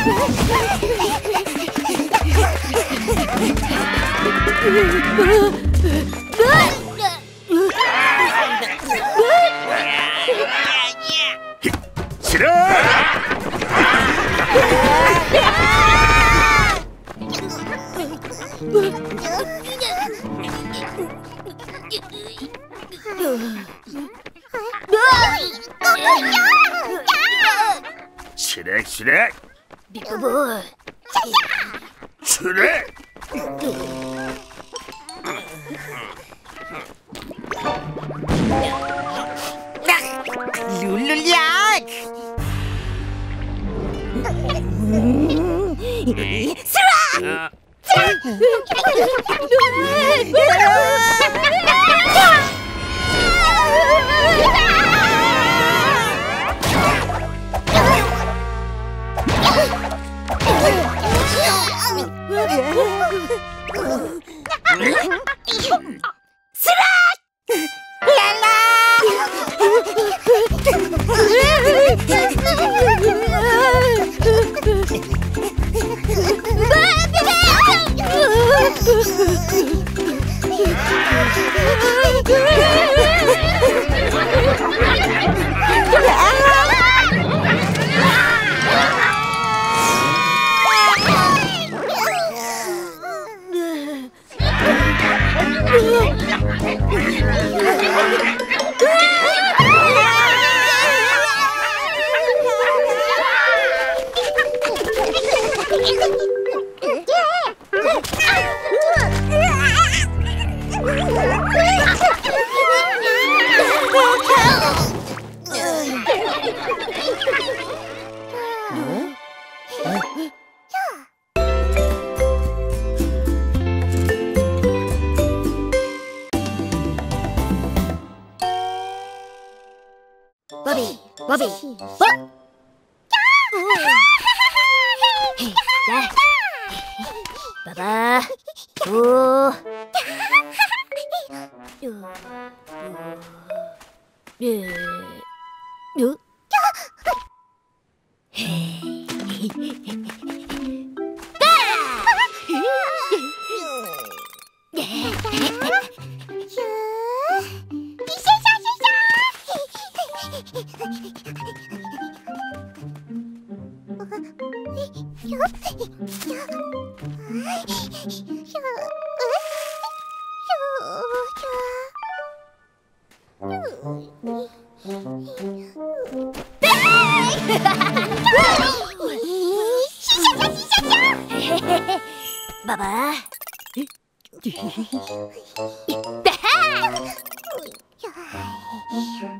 Good! ボビーボビーボババーおーー、ー、ー小心！小心！小心！爸爸。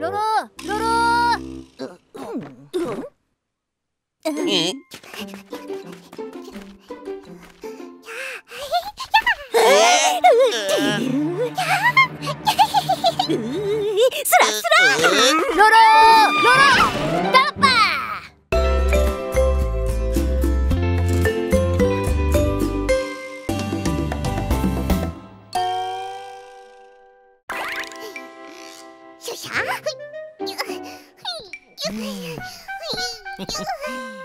ロロロロえ スラロロロロ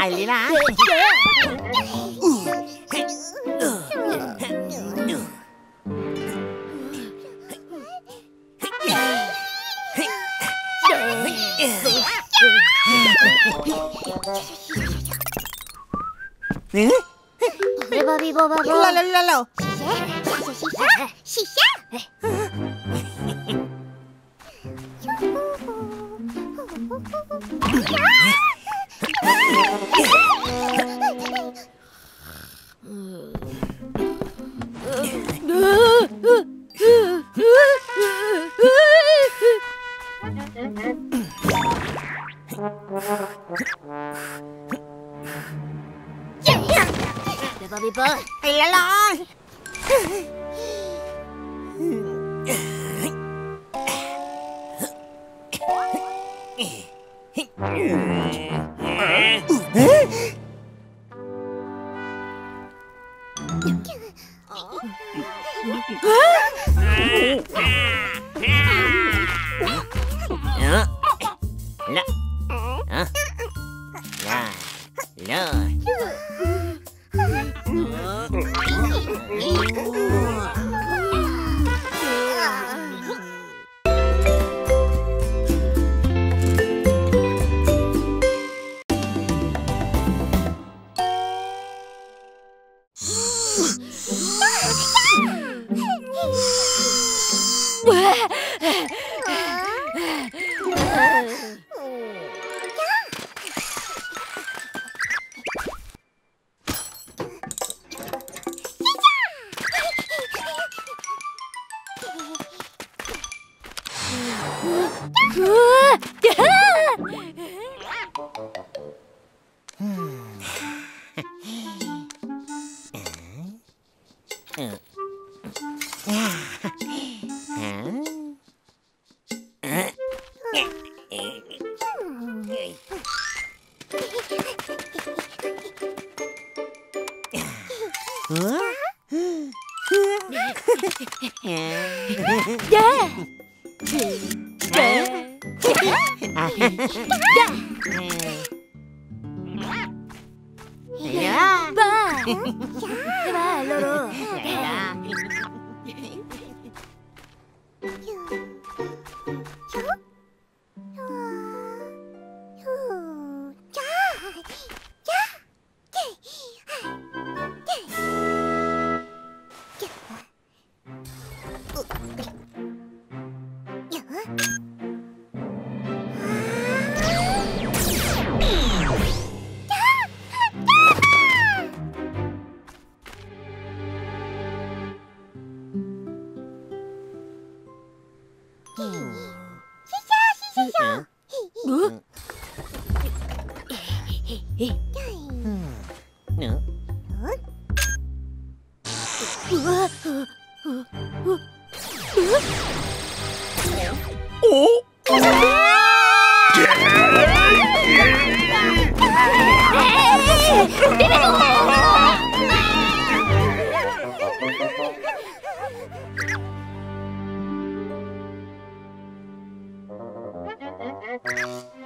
Alina Huh? Ừ. sí. Thầy là lo Lơ いいですね。やばーやーロロ師匠お Mm-hmm.